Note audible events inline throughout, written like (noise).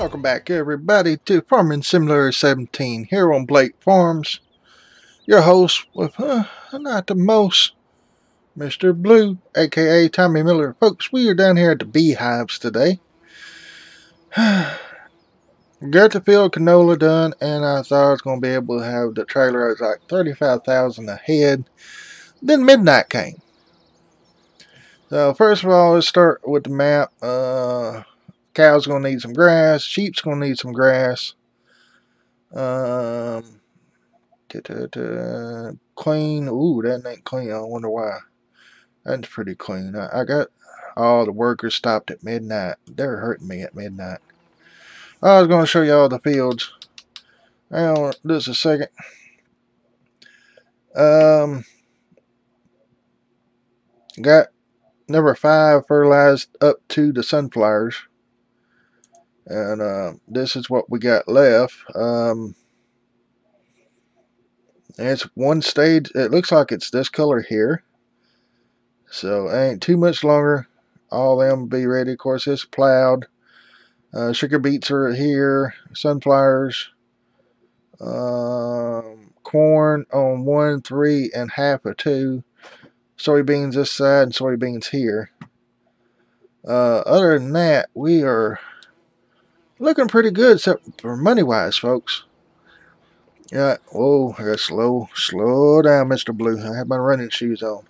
Welcome back everybody to Farming Simulator 17 here on Blake Farms. Your host with uh, not the most, Mr. Blue, aka Tommy Miller. Folks, we are down here at the beehives today. (sighs) Got the field canola done and I thought I was going to be able to have the trailer. I was like 35,000 ahead. Then midnight came. So first of all, let's start with the map. Uh, cow's gonna need some grass. Sheep's gonna need some grass. Um, da, da, da, clean. Ooh, that ain't clean. I wonder why. That's pretty clean. I, I got all the workers stopped at midnight. They're hurting me at midnight. I was gonna show you all the fields. On just a second. Um, got number five fertilized up to the sunflowers. And uh, this is what we got left. Um, it's one stage. It looks like it's this color here. So ain't too much longer. All them be ready. Of course, it's plowed. Uh, sugar beets are here. Sunflowers. Um, corn on one, three, and half of two soybeans this side and soybeans here. Uh, other than that, we are looking pretty good except for money wise, folks. Yeah, whoa, I got slow, slow down, Mr. Blue. I have my running shoes on.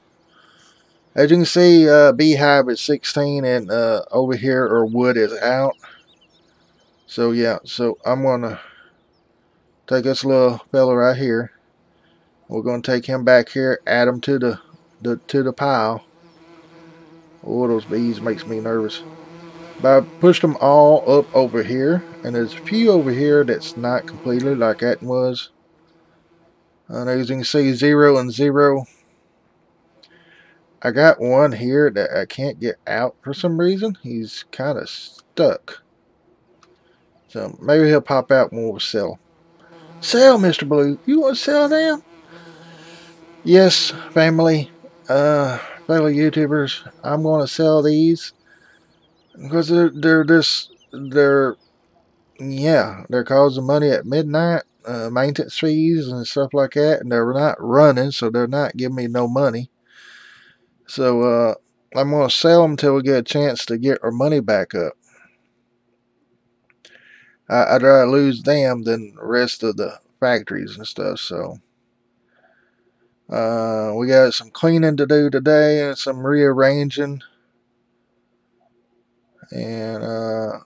As you can see, uh, Beehive is 16 and uh, over here, or Wood is out. So yeah, so I'm going to take this little fella right here. We're going to take him back here, add him to the the to the pile. Oh, those bees makes me nervous. But I pushed them all up over here, and there's a few over here that's not completely like that was. And as you can see, zero and zero. I got one here that I can't get out for some reason. He's kind of stuck. So maybe he'll pop out when we sell. Sell, Mr. Blue. You want to sell them? Yes, family uh, fellow YouTubers, I'm going to sell these because they're, they're just, they're, yeah, they're causing money at midnight, uh, maintenance fees and stuff like that, and they're not running, so they're not giving me no money. So, uh, I'm going to sell them until we get a chance to get our money back up. I, I'd rather lose them than the rest of the factories and stuff, so... Uh, we got some cleaning to do today and some rearranging. And, uh,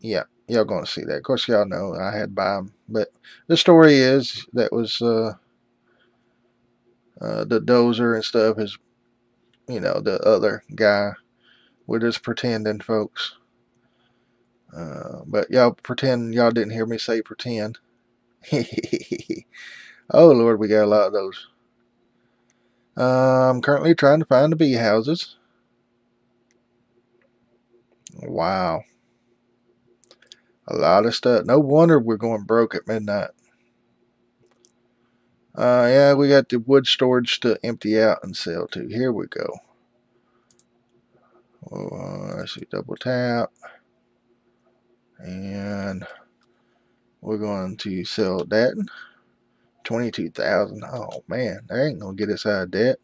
yeah, y'all to see that. Of course, y'all know I had buy. But the story is that was, uh, uh, the dozer and stuff is, you know, the other guy. We're just pretending, folks. Uh, but y'all pretend y'all didn't hear me say pretend. (laughs) Oh Lord, we got a lot of those. Uh, I'm currently trying to find the bee houses. Wow. A lot of stuff. No wonder we're going broke at midnight. Uh, yeah, we got the wood storage to empty out and sell to. Here we go. Oh, uh, I see double tap. And we're going to sell that. 22000 Oh, man. That ain't going to get us out of debt.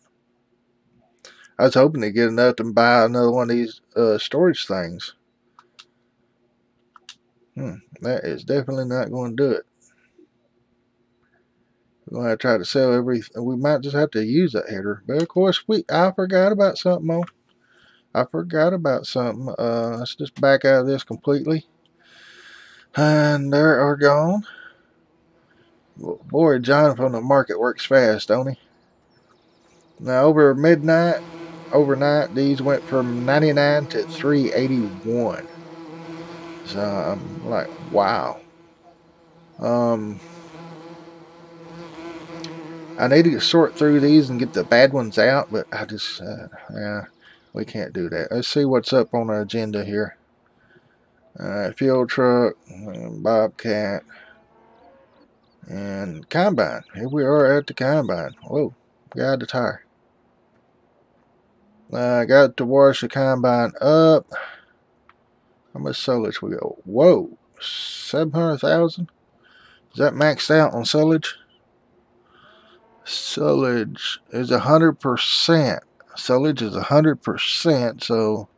I was hoping to get enough to buy another one of these uh, storage things. Hmm, that is definitely not going to do it. We're going to try to sell everything. We might just have to use that header. But of course, we I forgot about something. I forgot about something. Uh, let's just back out of this completely. And there are gone. Boy, John from the market works fast, don't he? Now, over midnight, overnight, these went from 99 to 381. So I'm like, wow. Um, I need to sort through these and get the bad ones out, but I just, uh, yeah, we can't do that. Let's see what's up on our agenda here. Alright, fuel truck, Bobcat. And combine. Here we are at the combine. Whoa, got the tire. I uh, got to wash the combine up. How much silage we got? Whoa, 700,000? Is that maxed out on silage? Silage is 100%. Silage is 100%, so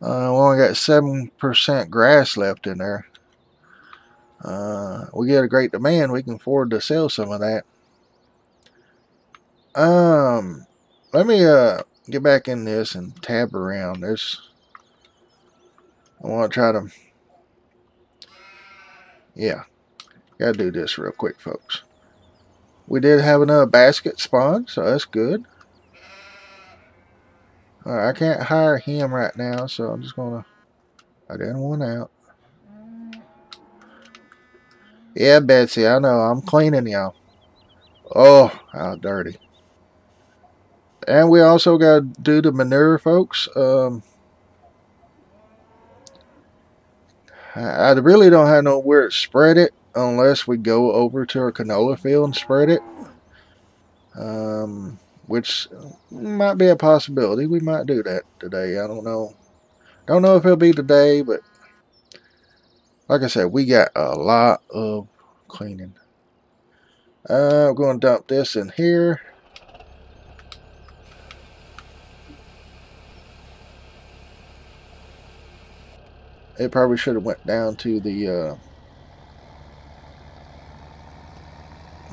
uh, we only got 7% grass left in there. Uh, we get a great demand, we can afford to sell some of that. Um, let me uh get back in this and tab around. There's, I want to try to, yeah, gotta do this real quick, folks. We did have another basket spawn, so that's good. I can't hire him right now, so I'm just gonna, I didn't want out. Yeah, Betsy, I know. I'm cleaning y'all. Oh, how dirty. And we also got to do the manure, folks. Um, I really don't have nowhere to spread it unless we go over to our canola field and spread it. Um, which might be a possibility. We might do that today. I don't know. Don't know if it'll be today, but like I said, we got a lot of cleaning. Uh, I'm going to dump this in here. It probably should have went down to the, uh,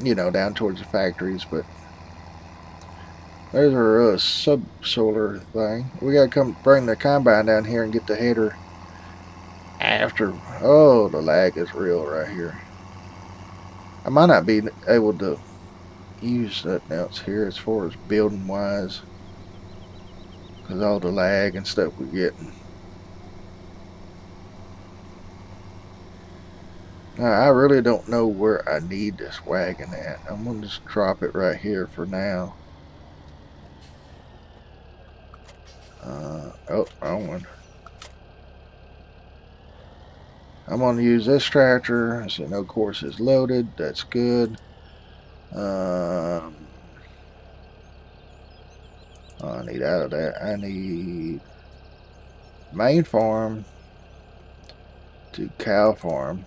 you know, down towards the factories, but there's our uh, subsoiler thing. We got to come bring the combine down here and get the header after. Oh, the lag is real right here. I might not be able to use nothing else here as far as building wise because all the lag and stuff we're getting. I really don't know where I need this wagon at. I'm going to just drop it right here for now. Uh, oh, wrong one. I'm going to use this tractor. So no course is loaded. That's good. Um, I need out of that. I need main farm to cow farm.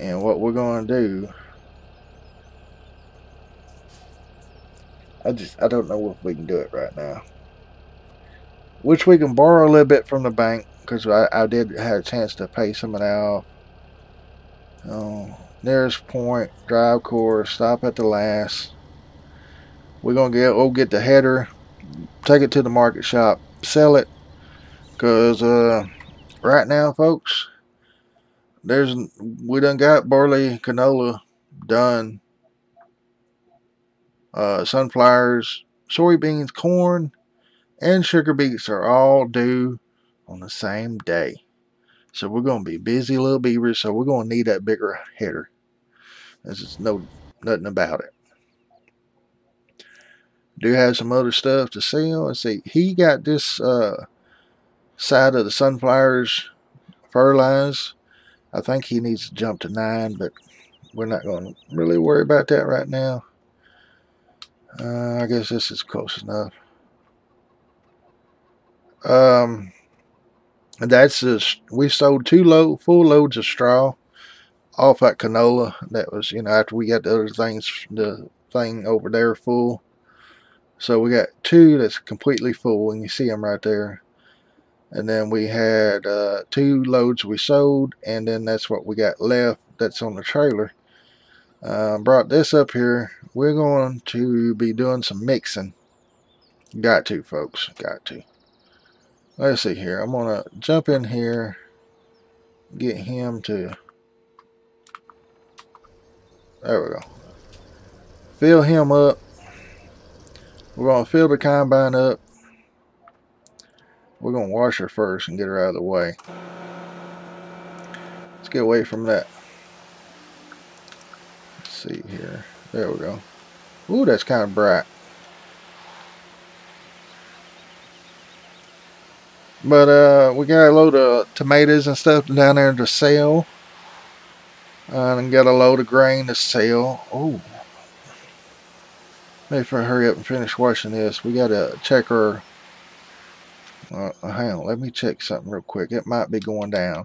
And what we're going to do, I just, I don't know if we can do it right now. Which we can borrow a little bit from the bank because I, I did have a chance to pay some of that off. Oh, nearest point, drive course, stop at the last. We're gonna get we'll get the header, take it to the market shop, sell it, cause uh, right now, folks, there's we done got barley, canola done, uh, sunflowers, soybeans, corn, and sugar beets are all due on the same day. So we're going to be busy little beavers, so we're going to need that bigger header. There's just no nothing about it. Do have some other stuff to sell. Let's see. He got this uh, side of the sunflowers fertilized. I think he needs to jump to nine, but we're not going to really worry about that right now. Uh, I guess this is close enough. Um, that's just we sold two load full loads of straw off at canola. That was you know after we got the other things the thing over there full. So we got two that's completely full, and you see them right there. And then we had uh, two loads we sold, and then that's what we got left. That's on the trailer. Uh, brought this up here. We're going to be doing some mixing. Got to, folks. Got to let's see here. I'm to jump in here, get him to, there we go. Fill him up. We're to fill the combine up. We're going to wash her first and get her out of the way. Let's get away from that. Let's see here. There we go. Ooh, that's kind of bright. But uh, we got a load of tomatoes and stuff down there to sell. Uh, and got a load of grain to sell. Oh. Maybe if I hurry up and finish washing this, we got to check our Uh, hang on, let me check something real quick. It might be going down.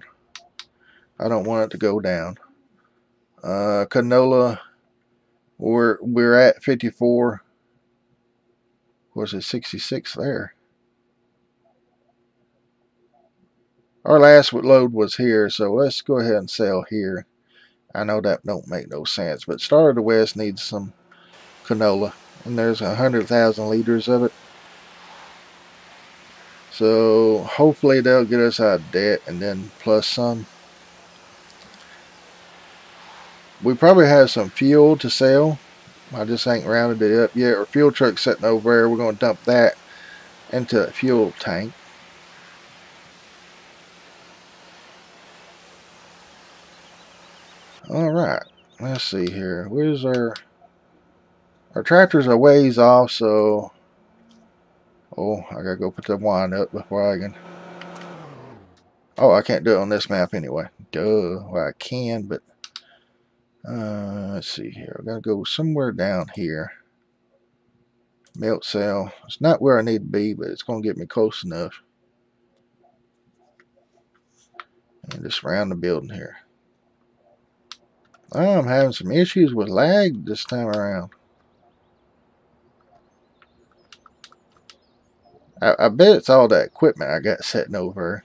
I don't want it to go down. Uh, canola, we're we're at 54. Was it 66 there? Our last load was here, so let's go ahead and sell here. I know that don't make no sense, but Star of the West needs some canola, and there's a hundred thousand liters of it. So hopefully they'll get us out of debt and then plus some. We probably have some fuel to sell. I just ain't rounded it up yet. Our fuel truck sitting over there. We're going to dump that into a fuel tank. All right. Let's see here. Where's our... Our tractor's a ways off, so Oh, I gotta go put the wine up before I can. Oh, I can't do it on this map anyway. Duh. Well, I can, but uh, let's see here. I gotta go somewhere down here. Melt cell. It's not where I need to be, but it's gonna get me close enough. And just around the building here. I'm having some issues with lag this time around. I, I bet it's all that equipment I got sitting over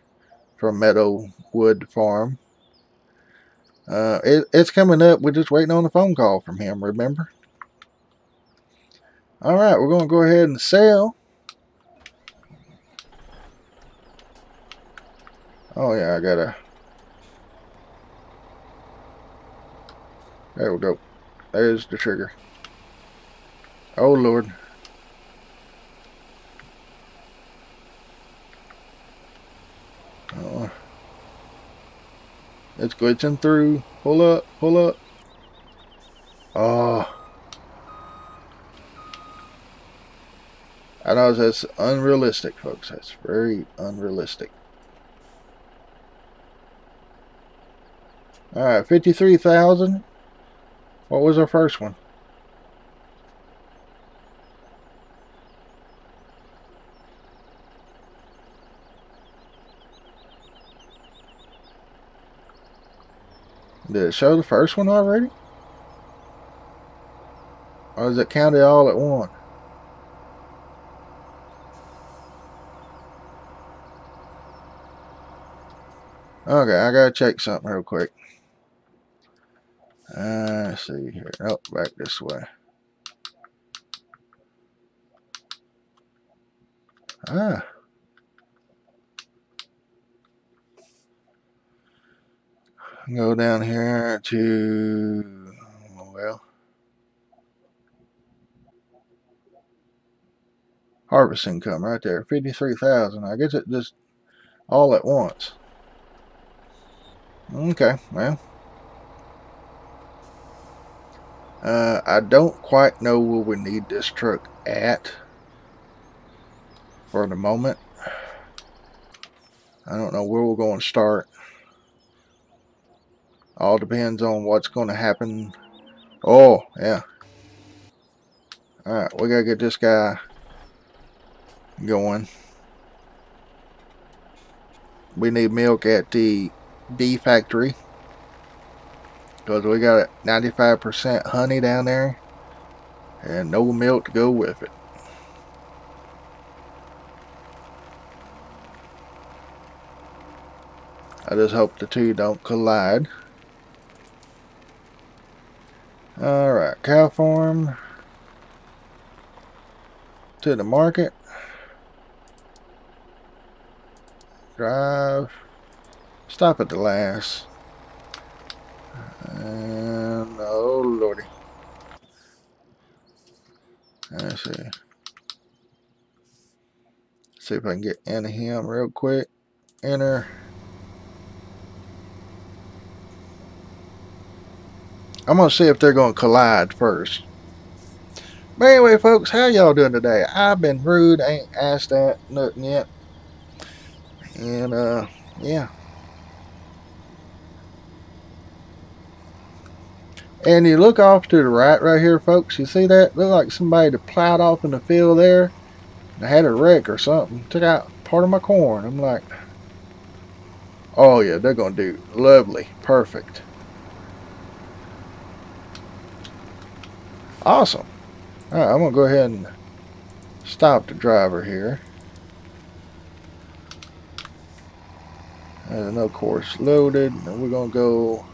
from Meadowood Farm. Uh, it, it's coming up. We're just waiting on a phone call from him, remember? Alright, we're going to go ahead and sell. Oh, yeah, I got to... There we go. There's the trigger. Oh, Lord. Oh. It's glitching through. Pull up, pull up. Oh. I know that's unrealistic, folks. That's very unrealistic. Alright, 53,000. What was our first one? Did it show the first one already? Or does it count it all at once? Okay, I gotta check something real quick. Uh, let's see here. Oh, back this way. Ah. Go down here to, well, harvest income right there, 53,000. I guess it just all at once. Okay, well. Uh, I don't quite know where we need this truck at for the moment. I don't know where we're going to start. All depends on what's going to happen. Oh, yeah. Alright, we got to get this guy going. We need milk at the bee factory. Because we got 95% honey down there. And no milk to go with it. I just hope the two don't collide. Alright, cow farm to the market. Drive. Stop at the last. And oh lordy. Let's see. See if I can get into him real quick. Enter. I'm going to see if they're going to collide first. But anyway, folks, how y'all doing today? I've been rude. ain't asked that nothing yet. And, uh, yeah. And you look off to the right right here, folks. You see that? Look like somebody plowed off in the field there. I had a wreck or something. Took out part of my corn. I'm like, oh yeah, they're going to do lovely. Perfect. Awesome. Alright, I'm going to go ahead and stop the driver here. And no course loaded. And we're going to go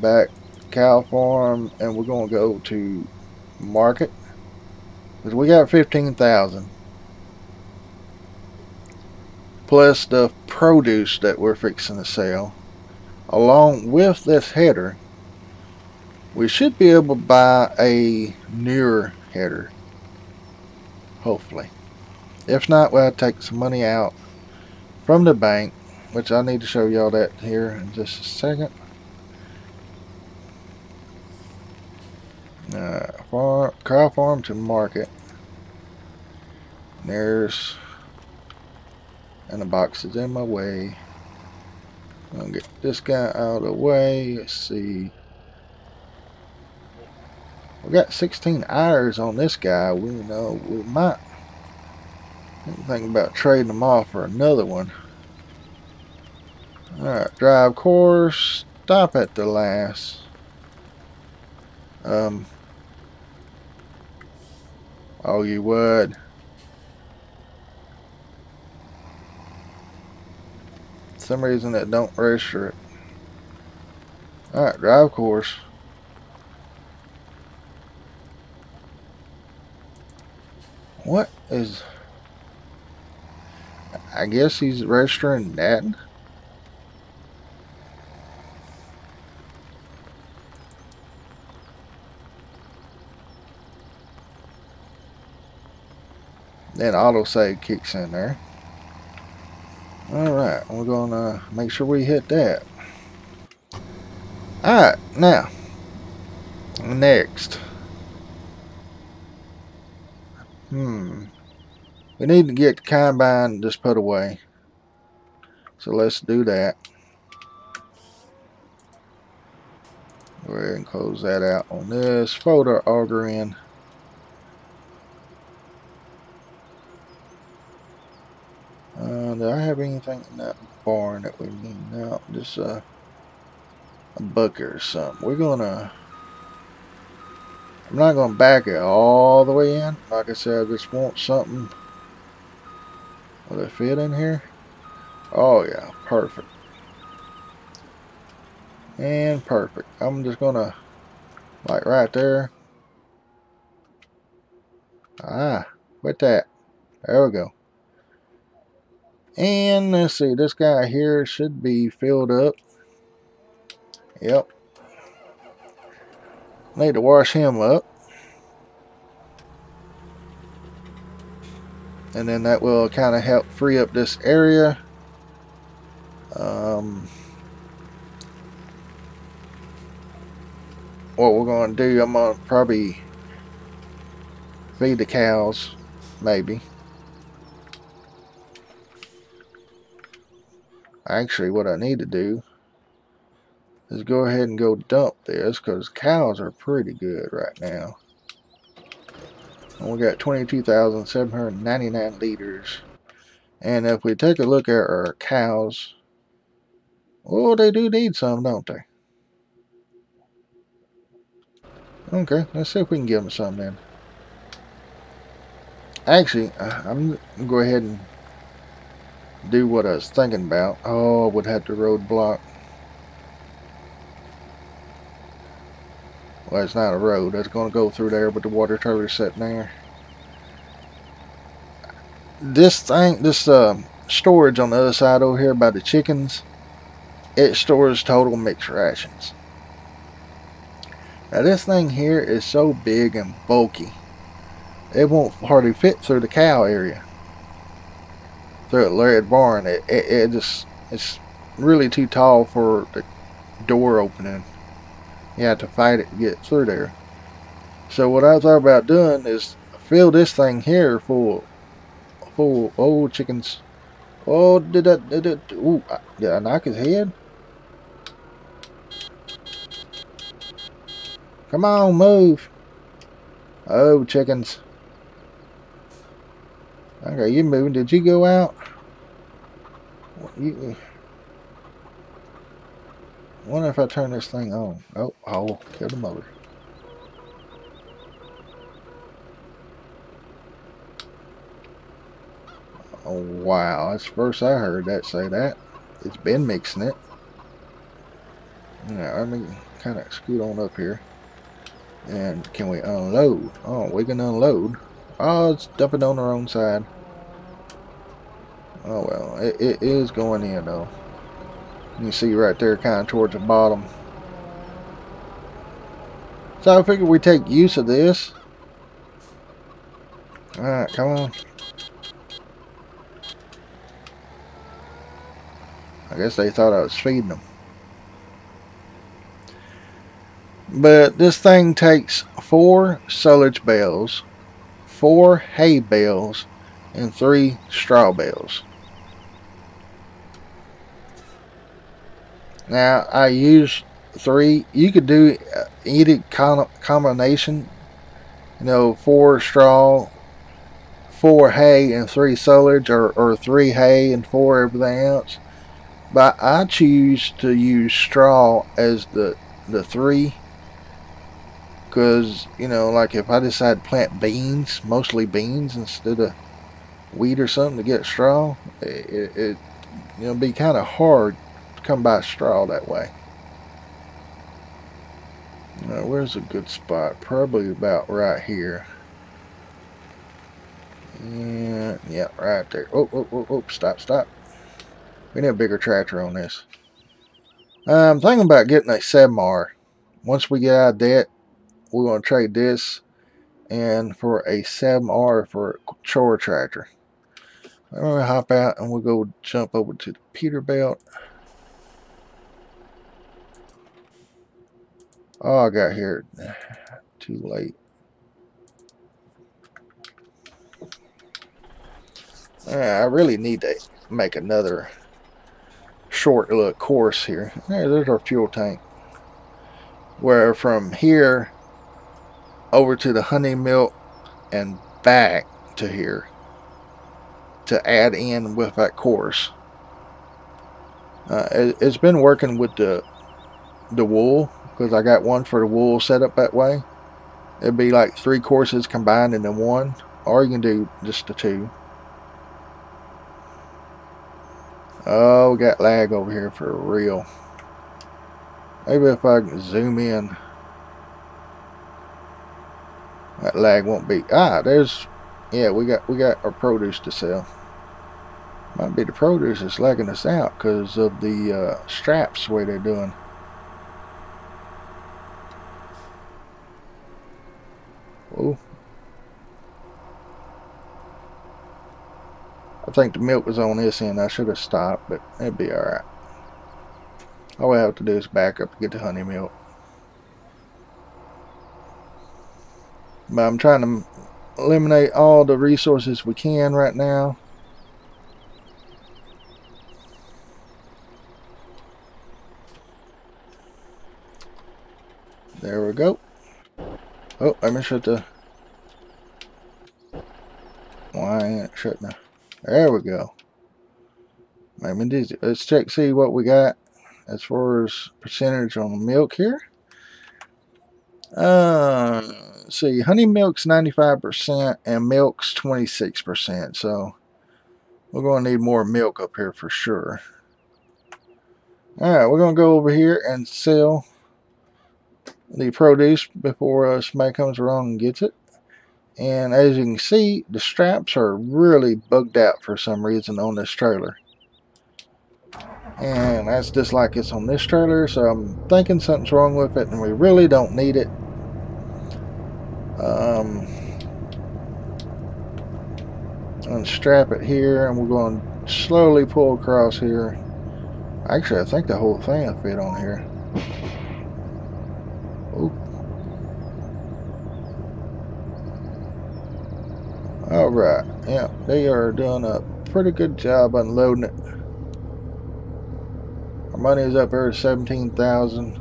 back cow farm and we're going to go to market. Because we got 15,000. Plus the produce that we're fixing to sell. Along with this header we should be able to buy a newer header. Hopefully. If not, we'll take some money out from the bank, which I need to show y'all that here in just a second. Uh, farm, cow farm to market. There's, and the box is in my way. Gonna get this guy out of the way. Let's see. We got 16 hours on this guy. We know we might think about trading them off for another one. Alright, drive course. Stop at the last. Um. Oh, you would. some reason that don't register it. Alright, drive course. What is... I guess he's registering that. Then autosave kicks in there. Alright, we're gonna make sure we hit that. Alright, now, next. Hmm. We need to get the combine just put away. So let's do that. Go ahead and close that out on this. Folder auger in. Uh, do I have anything in that barn that we need? No, just uh, a bucket or something. We're gonna I'm not going to back it all the way in. Like I said, I just want something. Will it fit in here? Oh yeah, perfect. And perfect. I'm just going to, like right there. Ah, with that. There we go. And let's see, this guy here should be filled up. Yep, Need to wash him up. And then that will kind of help free up this area. Um, what we're going to do, I'm going to probably feed the cows, maybe. Actually, what I need to do is go ahead and go dump this because cows are pretty good right now. And we got 22,799 liters. And if we take a look at our cows, oh, they do need some, don't they? Okay, let's see if we can give them some then. Actually, uh, I'm going to go ahead and do what I was thinking about. Oh, I would have to roadblock. Well, it's not a road. That's going to go through there, but the water is sitting there. This thing, this uh, storage on the other side over here by the chickens, it stores total mixed rations. Now this thing here is so big and bulky, it won't hardly fit through the cow area. Through a layered barn, it, it, it just, it's really too tall for the door opening you have to fight it to get through there. So what I thought about doing is fill this thing here full, full old chickens. Oh, did that, did it, ooh, did I knock his head? Come on, move. Oh, chickens. Okay, you moving. Did you go out? You, wonder if I turn this thing on. Oh, oh, kill the motor. Oh, wow. That's the first I heard that say that. It's been mixing it. Yeah, let me kind of scoot on up here. And can we unload? Oh, we can unload. Oh, it's dumping on the wrong side. Oh well, it, it is going in though. You see right there kind of towards the bottom. So I figured we take use of this. Alright, come on. I guess they thought I was feeding them. But this thing takes four silage bales, four hay bales, and three straw bales. Now, I use three. You could do uh, either combination, you know, four straw, four hay, and three silage, or, or three hay and four everything else. But I choose to use straw as the, the three because you know like if I decide to plant beans mostly beans instead of wheat or something to get straw it, it, you know be kind of hard come by straw that way. Now, where's a good spot? Probably about right here. Yeah yeah right there. Oh oh oh, oh stop stop. We need a bigger tractor on this. I'm thinking about getting a Sedmar once we get out of debt we're going to trade this and for a 7R for a chore tractor. I'm going to hop out and we'll go jump over to the Peterbilt. Oh, I got here too late. I really need to make another short little course here. there's our fuel tank. Where from here over to the honey milk and back to here to add in with that course. Uh, it, has been working with the the wool because I got one for the wool set up that way. It'd be like three courses combined into one, or you can do just the two. Oh, we got lag over here for real. Maybe if I can zoom in. That lag won't be. Ah, there's. Yeah, we got we got our produce to sell. Might be the produce that's lagging us out because of the uh, straps way they're doing. Oh. I think the milk was on this end. I should have stopped, but it'd be alright. All we have to do is back up to get the honey milk. But I'm trying to eliminate all the resources we can right now. There we go. Oh, I me shut the... Why ain't it shutting? There we go. Maybe Let's check see what we got as far as percentage on milk here. Uh, see, honey milk's 95% and milk's 26%. So we're going to need more milk up here for sure. Alright, we're going to go over here and sell the produce before uh, somebody comes around and gets it. And as you can see, the straps are really bugged out for some reason on this trailer. And that's just like it's on this trailer, so I'm thinking something's wrong with it and we really don't need it. Um, unstrap it here and we're going to slowly pull across here. Actually, I think the whole thing will fit on here. Alright, yeah, they are doing a pretty good job unloading it. Our money is up here at 17000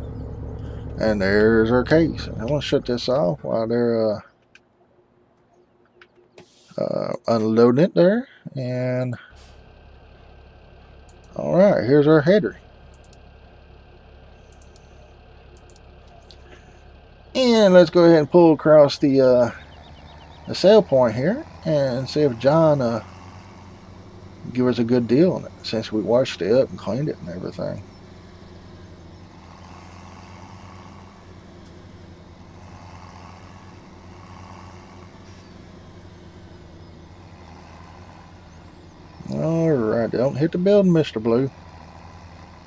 and there's our case. I'm going to shut this off while they're uh, uh, unloading it there. And all right, here's our header. And let's go ahead and pull across the uh, the sale point here and see if John uh, give us a good deal on it since we washed it up and cleaned it and everything. Alright, don't hit the building, Mr. Blue.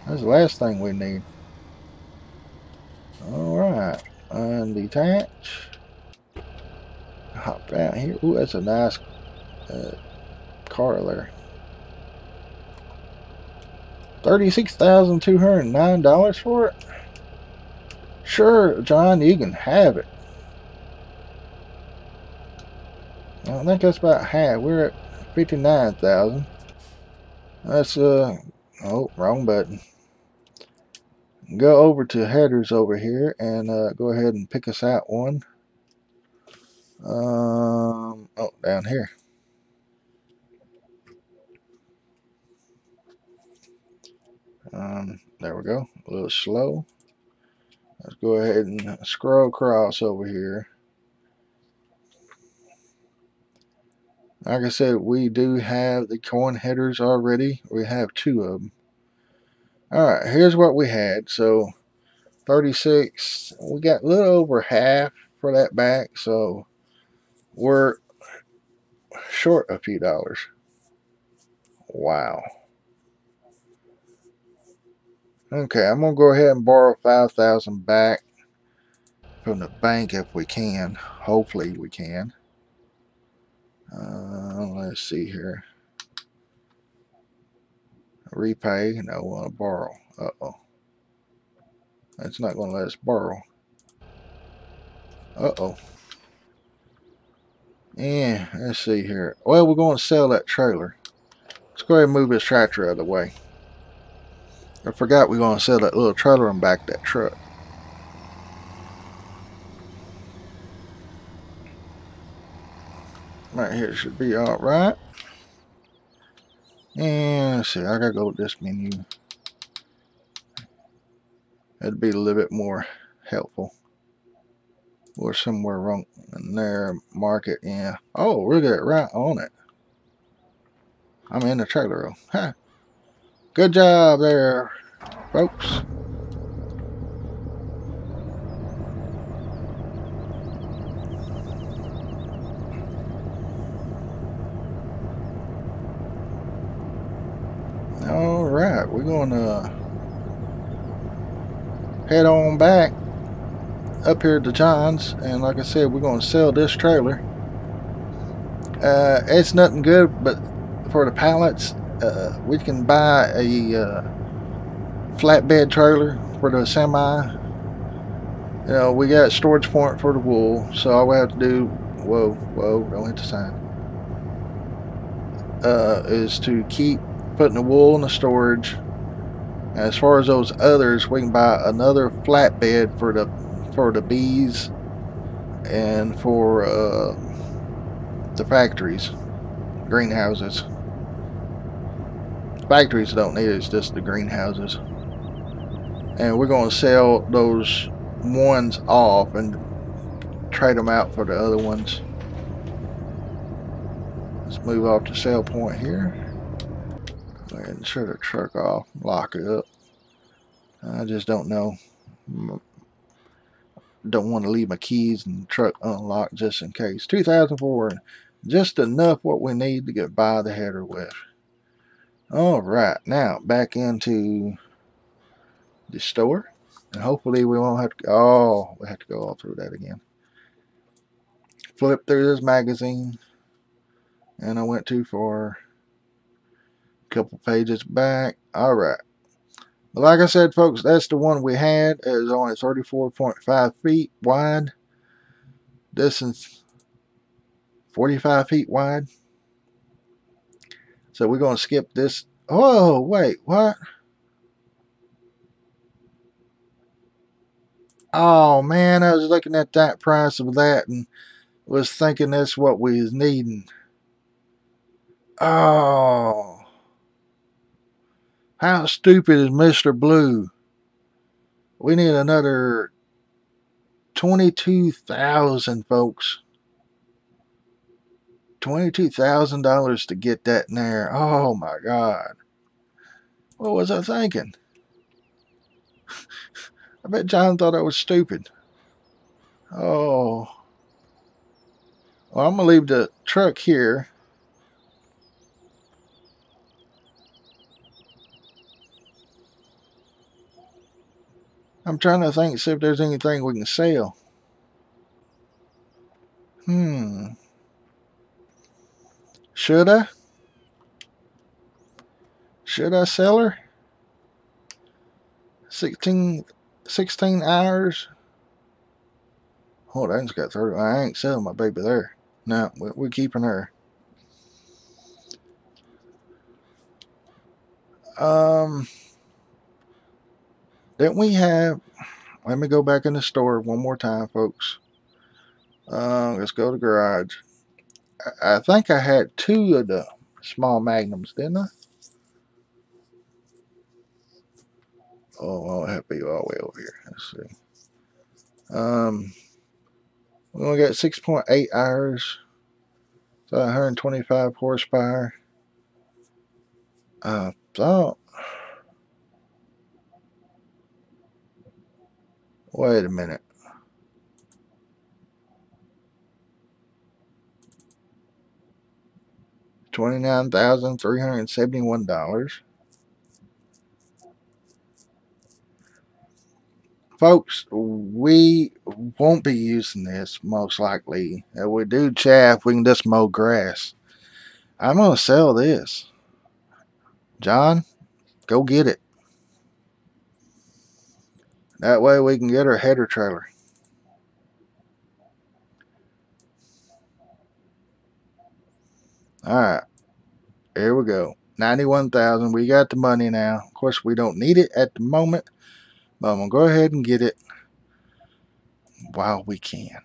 That's the last thing we need. Alright, undetach. Hop out here. Ooh, that's a nice uh, car there. $36,209 for it? Sure, John, you can have it. I think that's about half. We're at 59,000. That's, uh, oh, wrong button. Go over to headers over here and uh, go ahead and pick us out one. Um, oh, down here. Um, there we go. A little slow. Let's go ahead and scroll across over here. Like I said, we do have the coin headers already. We have two of them. Alright, here's what we had. So, 36. We got a little over half for that back. So, we're short a few dollars. Wow. Okay, I'm going to go ahead and borrow 5000 back from the bank if we can. Hopefully we can. Uh, let's see here. Repay. No, I want to borrow. Uh-oh. That's not going to let us borrow. Uh-oh. Yeah, let's see here. Well, we're going to sell that trailer. Let's go ahead and move this tractor out of the way. I forgot we are going to sell that little trailer and back that truck. Right here should be alright. And let's see, I gotta go with this menu. That'd be a little bit more helpful or somewhere wrong in there. Market, yeah. Oh, look at it right on it. I'm in the trailer. room. Huh. Good job there, folks. All right, we're going to head on back up here to John's and like I said we're going to sell this trailer. Uh, it's nothing good but for the pallets uh, we can buy a uh, flatbed trailer for the semi. You know we got storage point for the wool so all we have to do whoa whoa don't hit the sign uh, is to keep putting the wool in the storage. As far as those others we can buy another flatbed for the for the bees and for uh, the factories, greenhouses. Factories don't need it, it's just the greenhouses. And we're going to sell those ones off and trade them out for the other ones. Let's move off the sale point here. And shut the truck off, lock it up. I just don't know don't want to leave my keys the truck unlocked just in case. 2004, just enough what we need to get by the header with. All right, now back into the store. And hopefully we won't have to, oh, we have to go all through that again. Flip through this magazine. And I went too far. A couple pages back. All right. But like I said, folks, that's the one we had. It was only 34.5 feet wide. Distance 45 feet wide. So we're going to skip this. Oh, wait, what? Oh, man, I was looking at that price of that and was thinking that's what we was needing. Oh. How stupid is Mr. Blue? We need another 22,000 folks. $22,000 to get that in there. Oh my God. What was I thinking? (laughs) I bet John thought I was stupid. Oh. Well, I'm going to leave the truck here. I'm trying to think, see if there's anything we can sell. Hmm. Should I? Should I sell her? 16, 16 hours. Hold on, I just got 30. I ain't selling my baby there. No, we're keeping her. Um, didn't we have, let me go back in the store one more time, folks. Uh, let's go to garage. I think I had two of the small magnums, didn't I? Oh, I'll have to be all the way over here. Let's see. Um, we only got 6.8 hours. So 125 horsepower. I thought. Wait a minute. $29,371. Folks, we won't be using this most likely. If we do chaff, we can just mow grass. I'm going to sell this. John, go get it. That way we can get our header trailer. Alright. Here we go. 91,000. We got the money now. Of course, we don't need it at the moment. But I'm going to go ahead and get it while we can.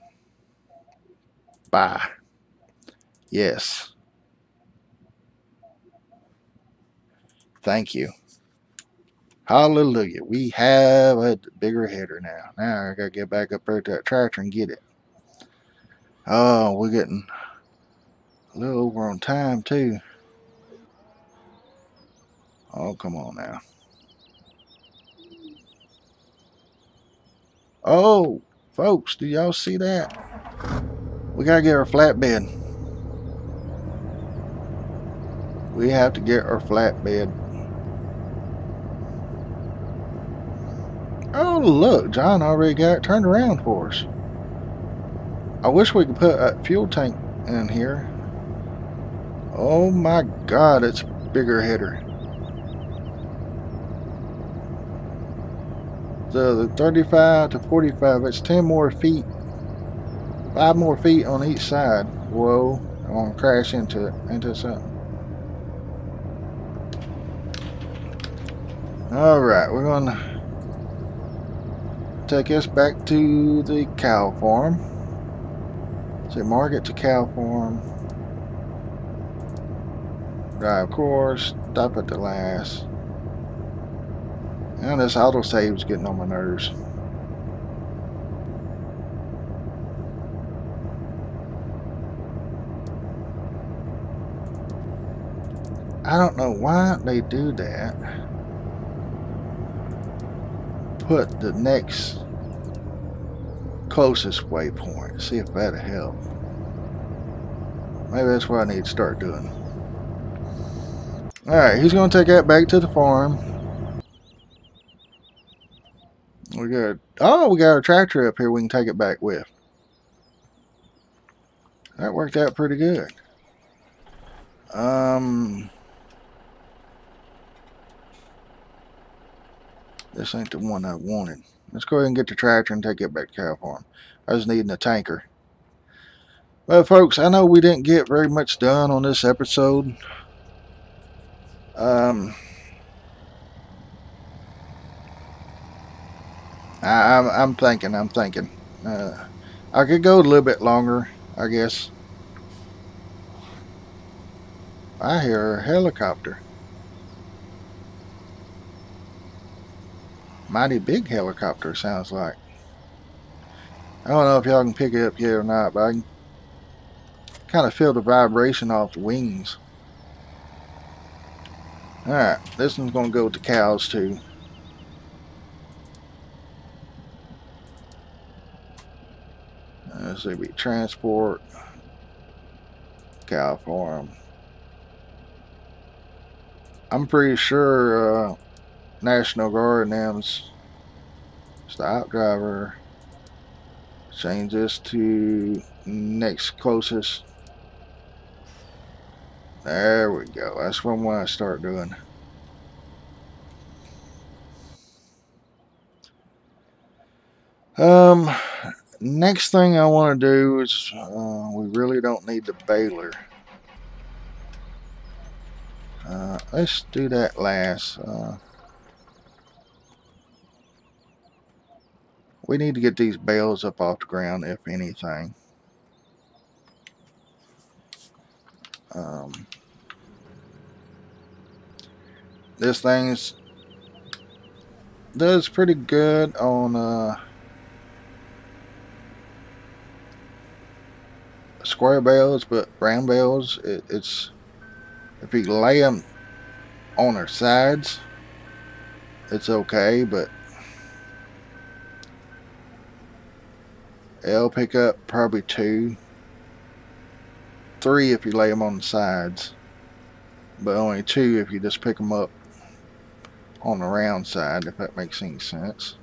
Bye. Yes. Thank you. Hallelujah. We have a bigger header now. Now I got to get back up there to that tractor and get it. Oh, we're getting a little over on time too. Oh, come on now. Oh, folks, do y'all see that? We gotta get our flatbed. We have to get our flatbed. Oh, look, John already got it turned around for us. I wish we could put a fuel tank in here. Oh my god, it's bigger header. So the 35 to 45, it's 10 more feet. Five more feet on each side. Whoa, I'm gonna crash into it, into something. Alright, we're gonna take us back to the cow farm. Say market to cow farm. Drive course, stop at the last. And this autosave is getting on my nerves. I don't know why they do that. Put the next closest waypoint. See if that'll help. Maybe that's what I need to start doing. Alright, he's going to take that back to the farm. We got oh, we got our tractor up here. We can take it back with. That worked out pretty good. Um, this ain't the one I wanted. Let's go ahead and get the tractor and take it back to cow farm. I was needing a tanker. Well, folks, I know we didn't get very much done on this episode. Um, I, am I'm, thinking, I'm thinking. Uh, I could go a little bit longer, I guess. I hear a helicopter. Mighty big helicopter sounds like. I don't know if y'all can pick it up here or not, but I can kind of feel the vibration off the wings. Alright, this one's going to go the cows too. This will be transport, cow farm. I'm pretty sure uh, National Guard names stop driver. Change this to next closest. There we go. That's what I to start doing. Um, next thing I want to do is uh, we really don't need the baler. Uh, let's do that last. Uh, we need to get these bales up off the ground, if anything. Um, this thing's does pretty good on uh, square bales, but round bales, it, it's if you lay them on their sides, it's okay, but it'll pick up probably two, three if you lay them on the sides, but only two if you just pick them up on the round side, if that makes any sense.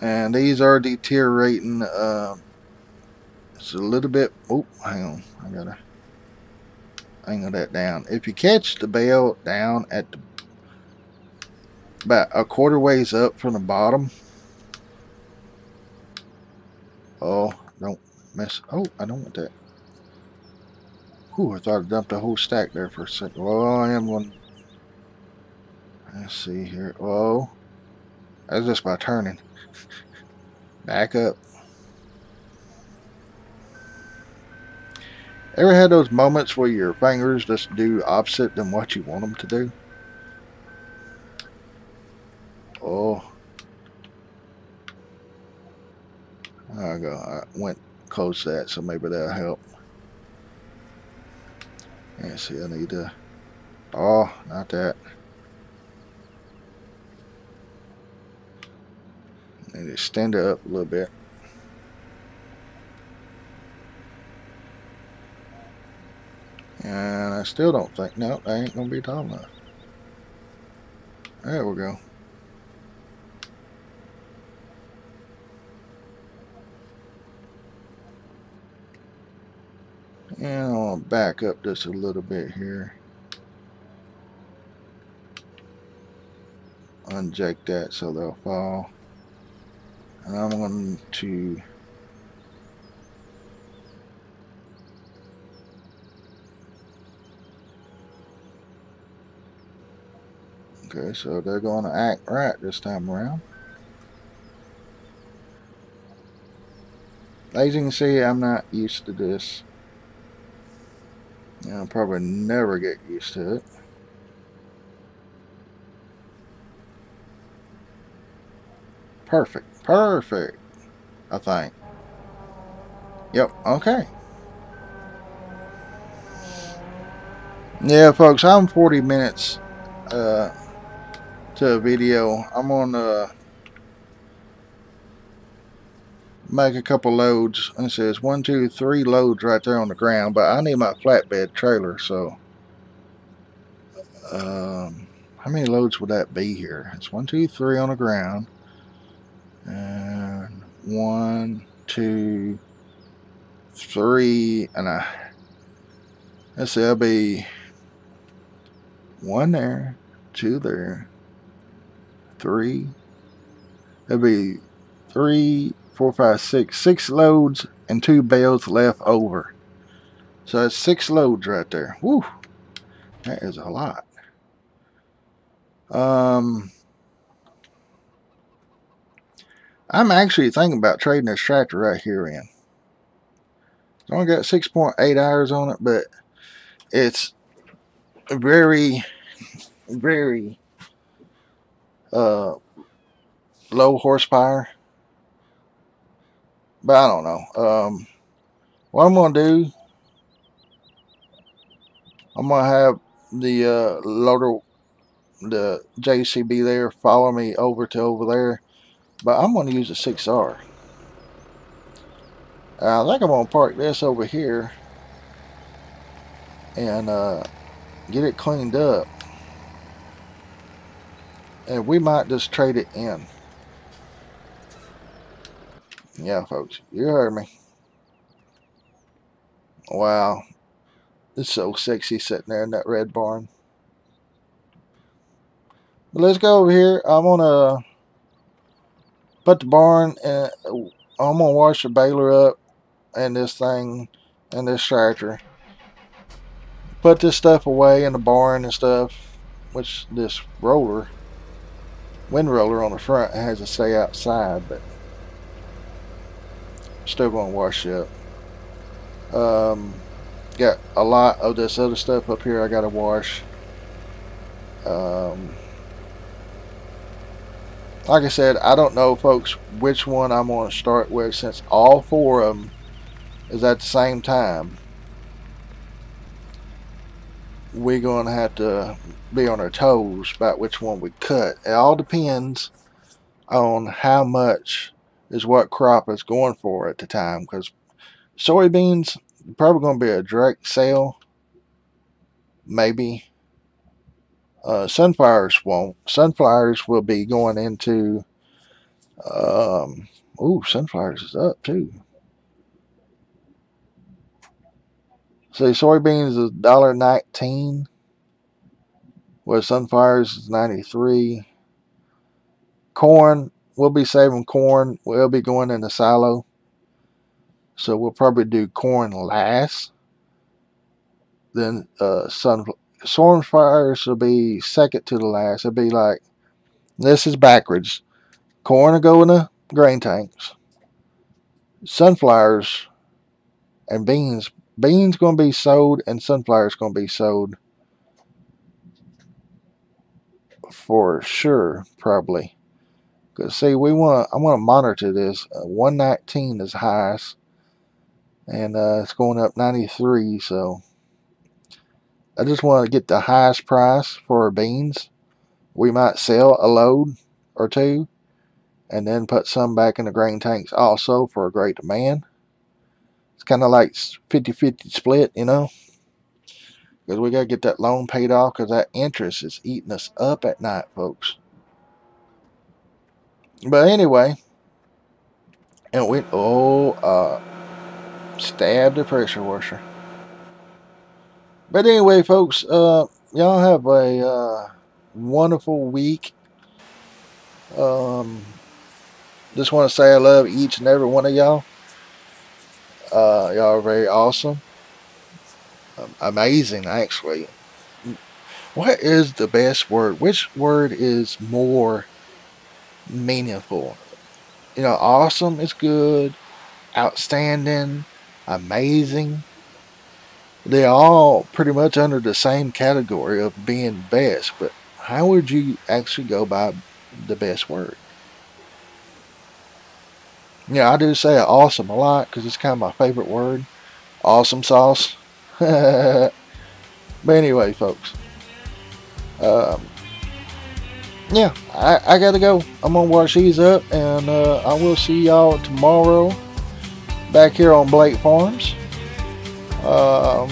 And these are deteriorating. Uh, it's a little bit. Oh, hang on. I gotta angle that down. If you catch the bell down at the, about a quarter ways up from the bottom. Oh, don't mess. Oh, I don't want that. Ooh, I thought I dumped a whole stack there for a second. Well, I am one. Let's see here. Whoa. That's just by turning. (laughs) Back up. Ever had those moments where your fingers just do opposite than what you want them to do? Oh. I go. I went close to that, so maybe that'll help. Yeah, see, I need to. Oh, not that. and extend it up a little bit. And I still don't think, no, I ain't going to be tall enough. There we go. And I want to back up just a little bit here. Unject that so they'll fall. And I'm going to Okay, so they're going to act right this time around. As you can see, I'm not used to this. I'll probably never get used to it. Perfect. Perfect. I think. Yep. Okay. Yeah, folks, I'm 40 minutes uh, to a video. I'm on uh, make a couple loads. It says one, two, three loads right there on the ground, but I need my flatbed trailer, so um, how many loads would that be here? It's one, two, three on the ground and one, two, three, and I let's see, that'll be one there, two there, three. That'll be three, four, five, six, six loads and two bales left over. So that's six loads right there. Woo, that is a lot. Um, I'm actually thinking about trading this tractor right here in. It's only got 6.8 hours on it, but it's very, very uh, low horsepower. But I don't know. Um, what I'm going to do, I'm going to have the uh, loader, the JCB there, follow me over to over there. But I'm going to use a 6R. I think I'm going to park this over here and uh, get it cleaned up. And we might just trade it in. Yeah, folks, you heard me. Wow. It's so sexy sitting there in that red barn. But let's go over here. I'm going to put the barn and I'm going to wash the baler up and this thing and this tractor. Put this stuff away in the barn and stuff, which this roller, wind roller on the front has to stay outside, but to wash up. Um, got a lot of this other stuff up here I got to wash. Um, like I said, I don't know, folks, which one I'm going to start with since all four of them is at the same time, we're going to have to be on our toes about which one we cut. It all depends on how much is what crop is going for at the time because soybeans probably going to be a direct sale. Maybe uh, sunflowers won't. Sunflowers will be going into um, ooh sunflowers is up too. See, soybeans is $1.19. Where sunflowers is 93 Corn, we'll be saving corn. We'll be going in the silo. So we'll probably do corn last. Then uh, sun, sunflowers will be second to the last. It'll be like, this is backwards. Corn will go in the grain tanks. Sunflowers and beans beans going to be sold and sunflowers going to be sold for sure probably because see we want I want to monitor this uh, 119 is highest and uh, it's going up 93 so I just want to get the highest price for our beans we might sell a load or two and then put some back in the grain tanks also for a great demand It's kind of like 50-50 split, you know. Because we got to get that loan paid off because that interest is eating us up at night, folks. But anyway, and we, oh, uh, stab the pressure washer. But anyway, folks, uh, y'all have a uh, wonderful week. Um, just want to say I love each and every one of y'all. Uh, y'all are very awesome. Um, amazing, actually. What is the best word? Which word is more meaningful? You know, awesome is good, outstanding, amazing. They're all pretty much under the same category of being best, but how would you actually go by the best word? Yeah, I do say awesome a lot because it's kind of my favorite word. Awesome sauce. (laughs) but anyway, folks. Um, yeah, I, I gotta go. I'm gonna wash these up and uh, I will see y'all tomorrow back here on Blake Farms. Um,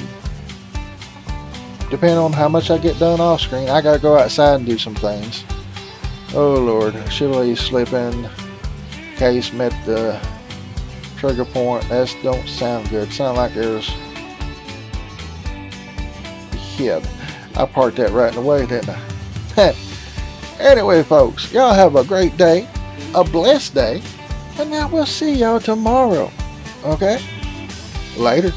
depending on how much I get done off screen, I gotta go outside and do some things. Oh Lord, Chevrolet slipping case met the trigger point. That don't sound good. Sound like there's yeah. I parked that right in the way, didn't I? (laughs) anyway, folks, y'all have a great day, a blessed day, and now we'll see y'all tomorrow. Okay? Later.